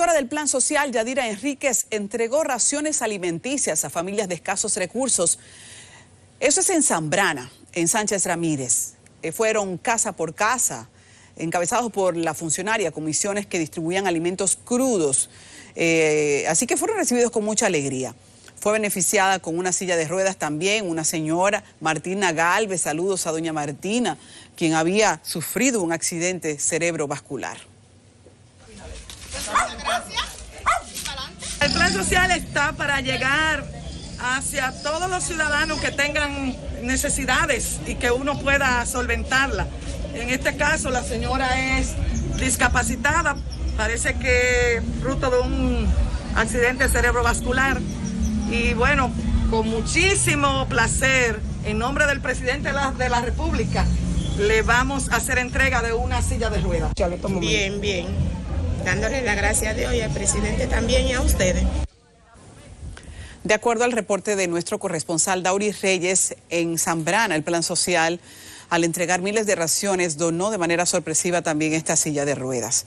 directora del Plan Social, Yadira Enríquez, entregó raciones alimenticias a familias de escasos recursos. Eso es en Zambrana, en Sánchez Ramírez. Eh, fueron casa por casa, encabezados por la funcionaria, comisiones que distribuían alimentos crudos. Eh, así que fueron recibidos con mucha alegría. Fue beneficiada con una silla de ruedas también una señora, Martina Galvez. Saludos a doña Martina, quien había sufrido un accidente cerebrovascular. Social está para llegar hacia todos los ciudadanos que tengan necesidades y que uno pueda solventarla. En este caso, la señora es discapacitada, parece que fruto de un accidente cerebrovascular. Y bueno, con muchísimo placer, en nombre del presidente de la, de la República, le vamos a hacer entrega de una silla de ruedas. Bien, bien. Dándole la gracia de hoy al presidente también y a ustedes. De acuerdo al reporte de nuestro corresponsal Dauri Reyes en Zambrana, el Plan Social, al entregar miles de raciones, donó de manera sorpresiva también esta silla de ruedas.